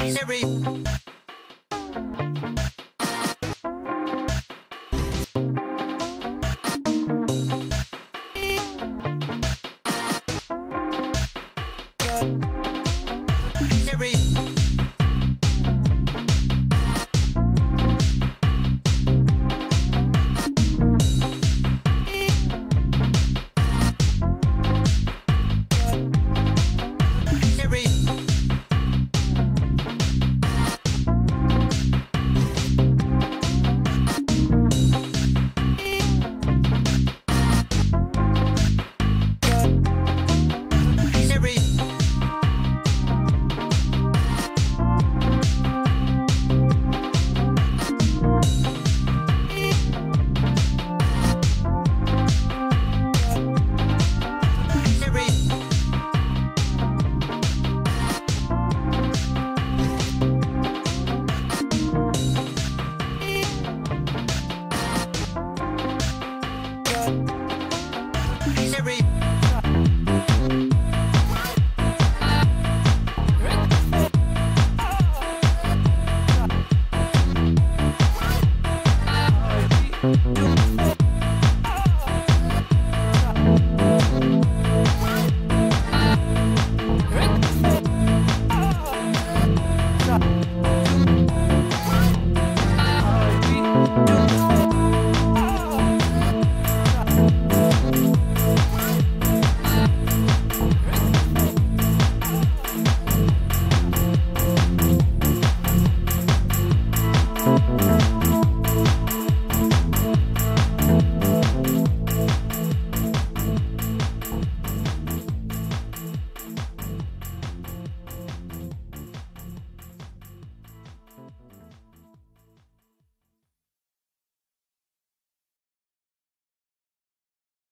Every Thank